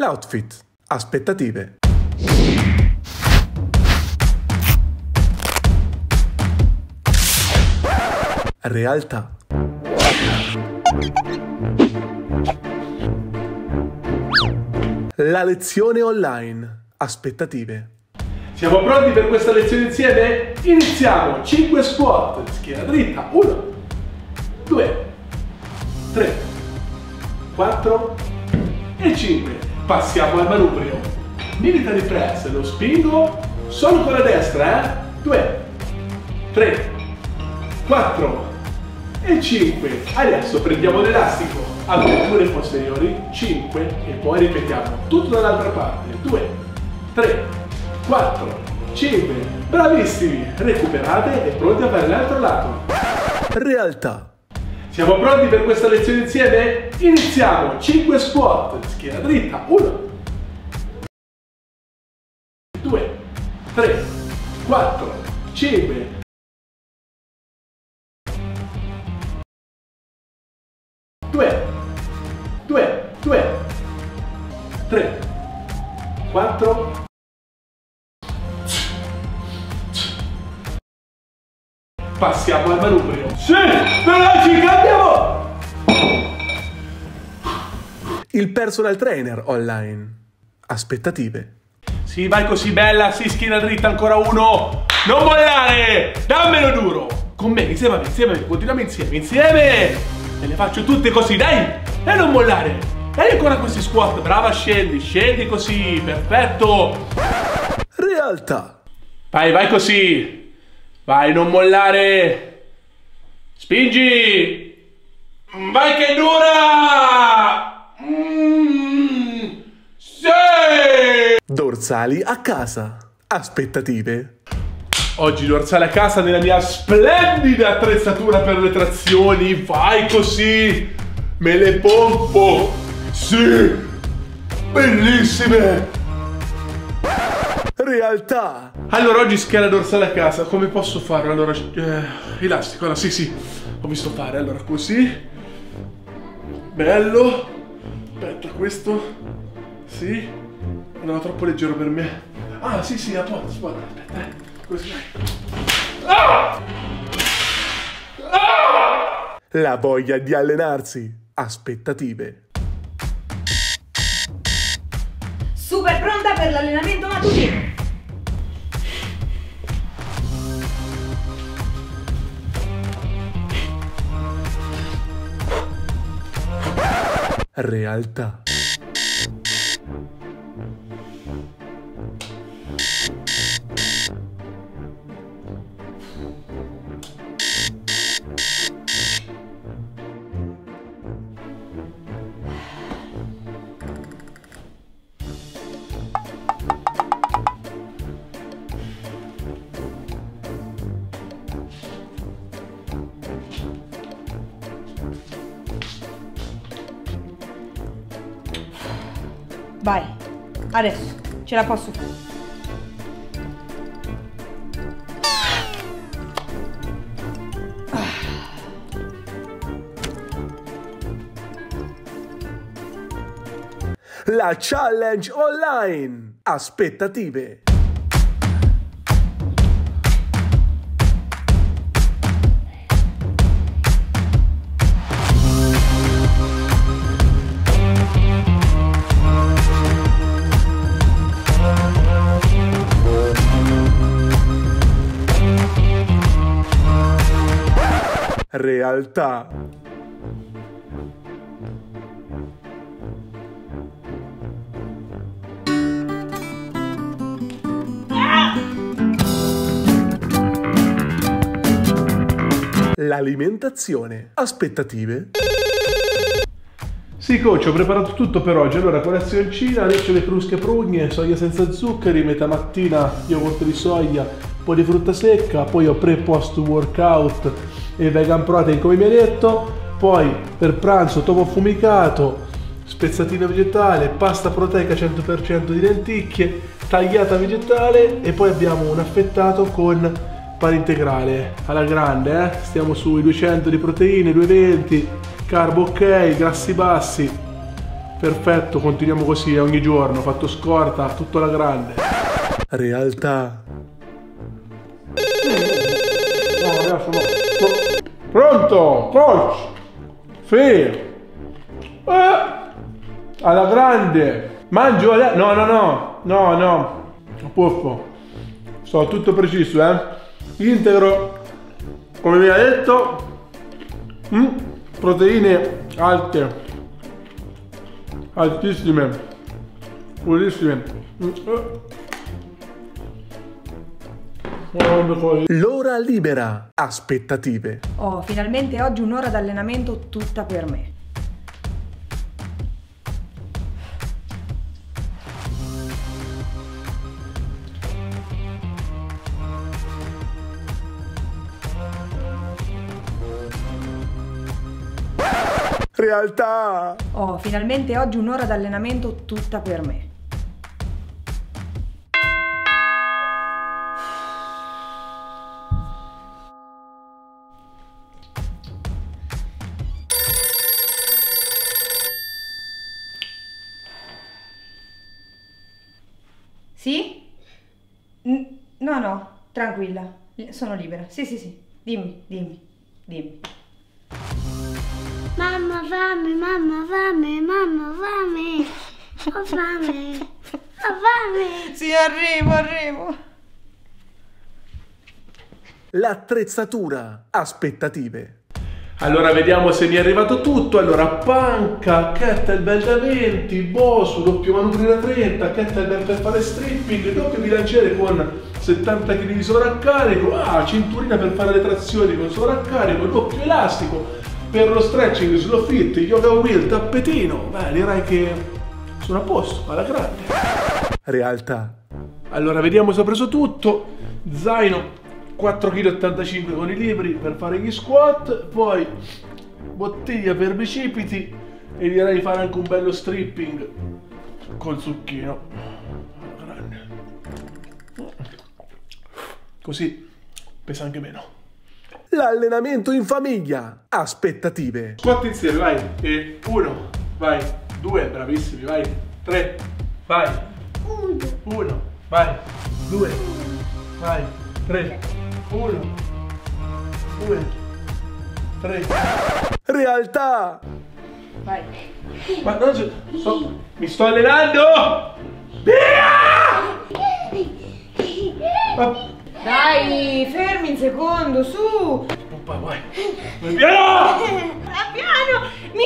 L'outfit. Aspettative. Realtà. La lezione online. Aspettative. Siamo pronti per questa lezione insieme? Iniziamo! 5 squat, schiena dritta, 1, 2, 3, 4 e 5. Passiamo al manubrio. Military press, lo spingo solo con la destra, eh? 2, 3, 4 e 5. Adesso prendiamo l'elastico, aperture posteriori, 5 e poi ripetiamo tutto dall'altra parte. 2, 3, 4, 5. Bravissimi! Recuperate e pronti a fare l'altro lato. Realtà. Siamo pronti per questa lezione insieme? Iniziamo! 5 squat, schiena dritta, 1, 2, 3, 4, 5. Passiamo al manubrio. Sì, veloci, cambiamo! Il personal trainer online. Aspettative. Sì, vai così bella, sì, schiena dritta, ancora uno. Non mollare, dammelo duro. Con me, insieme a me, insieme a me, continuiamo insieme, insieme. E le faccio tutte così, dai. E non mollare. Dai ancora questi squat, brava, scendi, scendi così, perfetto. Realtà. Vai, vai così. Vai, non mollare. Spingi. Vai che dura. Mm, sì. Dorsali a casa. Aspettative. Oggi dorsale a casa nella mia splendida attrezzatura per le trazioni. Vai così. Me le pompo. Sì. Bellissime. Realtà. Allora, oggi schiena dorsale a casa, come posso farlo? Allora, eh, elastico, allora, sì, sì, ho visto fare, allora, così, bello, aspetta, questo, sì, no, troppo leggero per me, ah, sì, sì, a posto, aspetta, aspetta, eh. così, ah! Ah! La voglia di allenarsi. Aspettative. Super pronta per l'allenamento mattutino. Realtà. Vai, adesso, ce la posso fare. La challenge online. Aspettative. Realtà. L'alimentazione. Aspettative. Sì, coach, ho preparato tutto per oggi. Allora, colazioncina, nocciole crusche prugne, soia senza zuccheri, metà mattina yogurt di soia, un po' di frutta secca, poi ho pre e post workout e vegan protein come mi hai detto, poi per pranzo topo affumicato, spezzatino vegetale, pasta proteica 100% di lenticchie, tagliata vegetale e poi abbiamo un affettato con pane integrale alla grande, eh? stiamo sui 200 di proteine, 220, carbo ok, grassi bassi, Perfetto, continuiamo così eh, ogni giorno. Fatto scorta, tutto alla grande. Realtà. No, adesso no. Pronto, coach? Sì. Eh, alla grande. Mangio adesso. No, no, no. No, no. Puffo. Sto tutto preciso, eh. Integro, come mi ha detto. Mm, proteine alte. Altissime. Purissime. Mm, eh. L'ora libera. Aspettative. Oh, finalmente oggi un'ora d'allenamento tutta per me. Realtà. Oh, finalmente oggi un'ora d'allenamento tutta per me. No, no, tranquilla, sono libera. Sì, sì, sì. Dimmi, dimmi, dimmi. Mamma fame, mamma fame, mamma fame. Ho fame. Ho fame. Sì, arrivo, arrivo. L'attrezzatura. Aspettative. Allora vediamo se mi è arrivato tutto. Allora, panca, kettlebell da 20, bosu, doppio manubrio da 30, kettlebell per fare stripping, doppio bilanciere con 70 kg di sovraccarico, ah, cinturina per fare le trazioni con sovraccarico, doppio elastico per lo stretching, slow fit, yoga wheel, tappetino. Beh, direi che sono a posto, alla grande. Realtà. Allora, vediamo se ho preso tutto. Zaino 4,85 kg con i libri per fare gli squat, poi bottiglia per bicipiti e direi di fare anche un bello stripping col zucchino. Così pesa anche meno. L'allenamento in famiglia. Aspettative. Squat insieme, vai. E uno, vai. Due, bravissimi, vai. Tre, vai. Uno, vai. Due, vai. Tre, uno, due, tre. Realtà. Vai. Ma non c'è- sto- mi sto allenando! Via! Ma, Dai, fermi un secondo, su. vai, vai. Vai, Piano! Piano, mi.